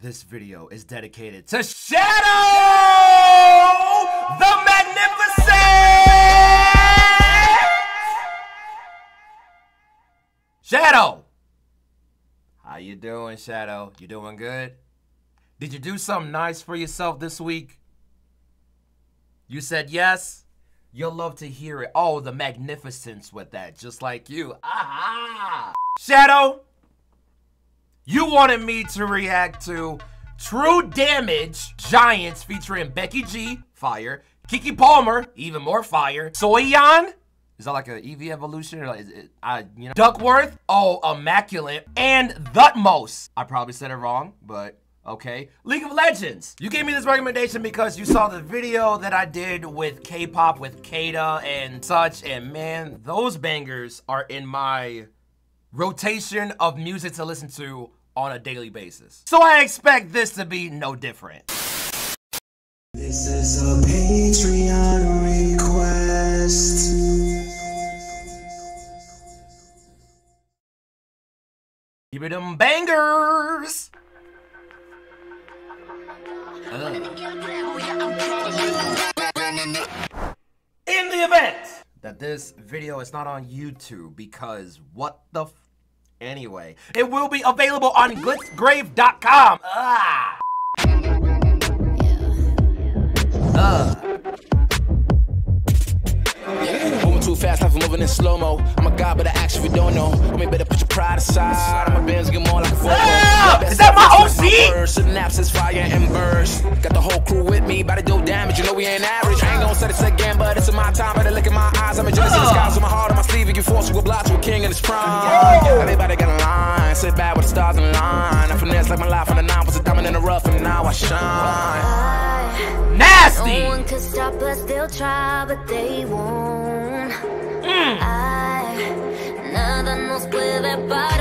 This video is dedicated to Shadow the Magnificent! Shadow! How you doing, Shadow? You doing good? Did you do something nice for yourself this week? You said yes? You'll love to hear it. Oh, the magnificence with that, just like you. Aha! Shadow, you wanted me to react to True Damage Giants featuring Becky G, fire. Keke Palmer, even more fire. Soyeon, is that like an Eevee evolution or like, it, I, you know, DUCKWRTH, oh, immaculate, and Thutmose. I probably said it wrong, but okay. League of Legends. You gave me this recommendation because you saw the video that I did with K-pop, with Kada and such, and man, those bangers are in my rotation of music to listen to on a daily basis. So I expect this to be no different. This is a Patreon request. Give me them bangers! Ugh. In the event that this video is not on YouTube because what the f Anyway, it will be available on glitchxgrave.com. Ah! Uh. Moving too fast, life moving in slow mo. I'm a god, but I actually don't know. Homie, better put your pride aside. Bands get more like a Volvo. Ah! Is that my OC? Synapses, fire and burst. Got the whole crew with me, about to do damage. You know we ain't average. I ain't gonna again, but it's in my time. Better look in my eyes. I'm a jealous in the skies with my heart on my sleeve. You can force you a block to a king in his prime. Everybody got a line. Sit back with the stars in line. I finesse like my life on the nine was a diamond in the rough, and now I shine. Nasty! No one could stop us, they'll try, but they won't. Mm. Ay, nada nos puede parar. Oh,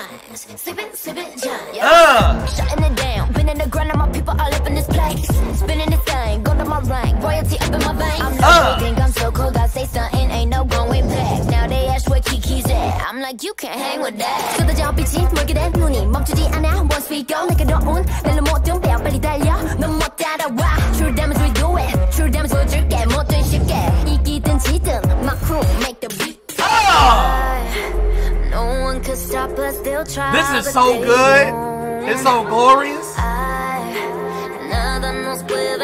shines. Sleeping, sipping, shine. Yeah. Uh. Shutting it down. Been in the my people all up in this place. Spinning this thing. Go to my rank. Royalty up in my veins. I'm uh. I'm so cold. I say something. Ain't no going back. Now they ask where Keke's at. I'm like, you can't hang with that. So the job. Look at that. Once we go. One could stop us, they'll try. This is so good. It's so glorious. Ay, nada nos puede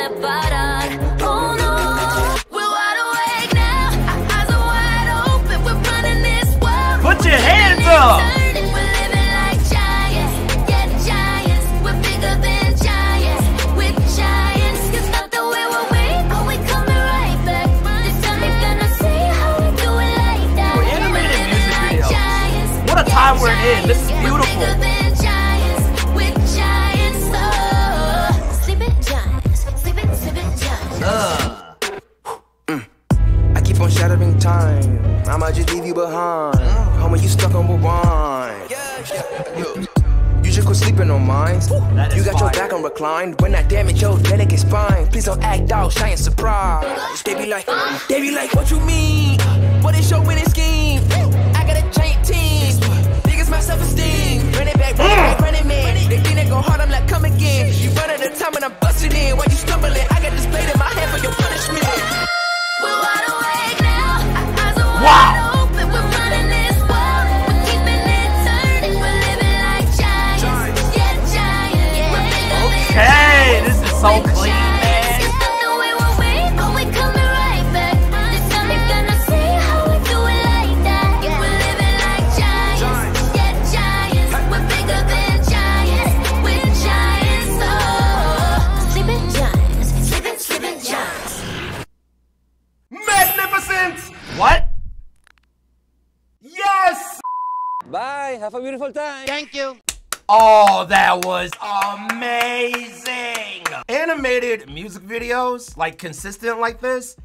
what a Yeah, time we're in. This is beautiful. bigger than giants. We're giants. Sleeping giants. Sleeping, sleeping giants. I keep on shattering time. I'ma just leave you behind. Homie, you stuck on rewind. Yo, You just quit sleeping on mine. You got your back on reclined. When I damage your delicate spine, please don't act out, shy and surprise. They be like, they be like, what you mean? What is your winning scheme? Than Okay, this is so Bye. Have a beautiful time. Thank you. Oh, that was amazing! Animated music videos, like consistent like this,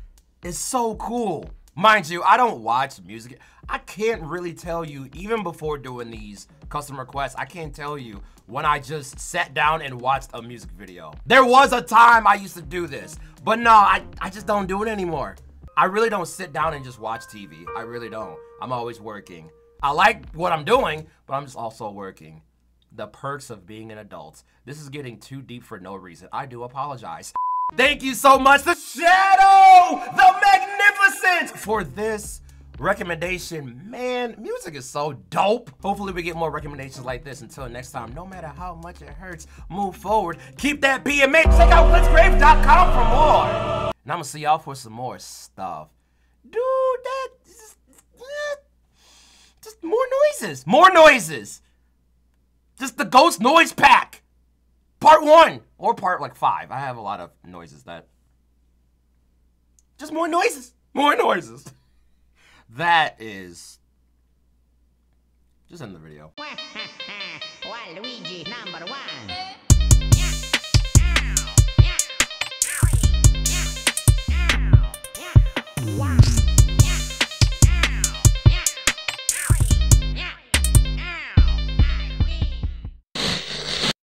is so cool. Mind you, I don't watch music. I can't really tell you, even before doing these custom requests, I can't tell you when I just sat down and watched a music video. There was a time I used to do this, but no, I, I just don't do it anymore. I really don't sit down and just watch TV. I really don't. I'm always working. I like what I'm doing, but I'm just also working. The perks of being an adult. This is getting too deep for no reason. I do apologize. Thank you so much, The Shadow, the Magnificent, for this recommendation. Man, music is so dope. Hopefully we get more recommendations like this. Until next time, no matter how much it hurts, move forward. Keep that BMA. Check out glitchxgrave.com for more. And I'm gonna see y'all for some more stuff. Dude, that just, just more noises. More noises. Just the ghost noise pack. Part one or part like five. I have a lot of noises that. Just more noises. More noises. That is. Just end the video. Waluigi number one.